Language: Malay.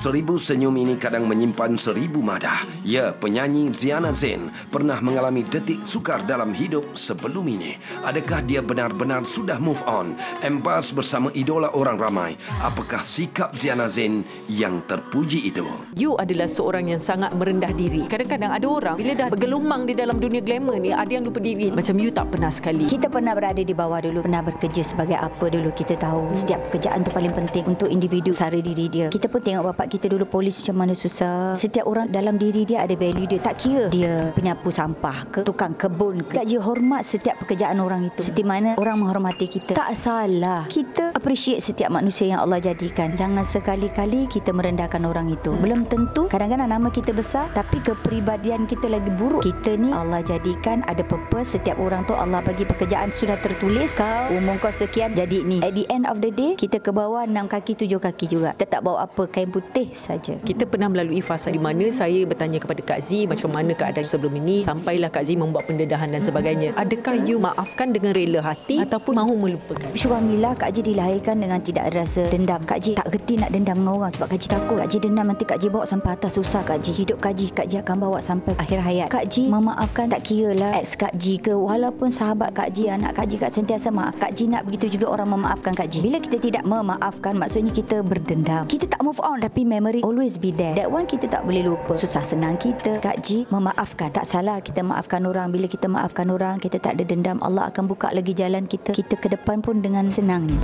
Seribu senyum ini kadang menyimpan seribu madah. Ya, penyanyi Ziana Zain pernah mengalami detik sukar dalam hidup sebelum ini. Adakah dia benar-benar sudah move on? Embas bersama idola orang ramai. Apakah sikap Ziana Zain yang terpuji itu? You adalah seorang yang sangat merendah diri. Kadang-kadang ada orang bila dah bergelumang di dalam dunia glamour ni, ada yang lupa diri. Macam you tak pernah sekali. Kita pernah berada di bawah dulu, pernah bekerja sebagai apa dulu kita tahu. Setiap pekerjaan tu paling penting untuk individu sara diri dia. Kita pun tengok bapak kita dulu polis macam mana susah. Setiap orang dalam diri dia ada value dia. Tak kira dia penyapu sampah ke tukang kebun ke. Ji hormat setiap pekerjaan orang itu. Seperti mana orang menghormati kita. Tak salah. Kita appreciate setiap manusia yang Allah jadikan. Jangan sekali-kali kita merendahkan orang itu. Belum tentu kadang-kadang nama kita besar tapi kepribadian kita lagi buruk. Kita ni Allah jadikan ada purpose. Setiap orang tu Allah bagi pekerjaan sudah tertulis. Kau umur kau sekian jadi ni. At the end of the day kita ke bawah enam kaki tujuh kaki juga. Kita tak bawa apa kain putih saja. Kita pernah melalui fasa di mana saya bertanya kepada Kak Z macam mana keadaan sebelum ini sampailah Kak Z membuat pendedahan dan sebagainya. Adakah you maafkan dengan rela hati ataupun mahu melupakan? Syukur Alhamdulillah Kak Ji dilahirkan dengan tidak rasa dendam. Kak Ji tak kerti nak dendam dengan orang sebab Kak Ji takut. Kak Ji dendam nanti Kak Ji bawa sampai atas susah Kak Ji. Hidup Kak Ji Kak Ji akan bawa sampai akhir hayat. Kak Ji memaafkan tak kira lah ex Kak Ji ke walaupun sahabat Kak Ji anak Kak Ji Kak sentiasa maaf. Kak Ji nak begitu juga orang memaafkan Kak Ji. Bila kita tidak memaafkan maksudnya kita berdendam. Kita tak move on tapi memory always be there. That one kita tak boleh lupa. Susah senang kita. Kak Ji memaafkan. Tak salah kita maafkan orang. Bila kita maafkan orang, kita tak ada dendam. Allah akan buka lagi jalan kita. Kita ke depan pun dengan senangnya.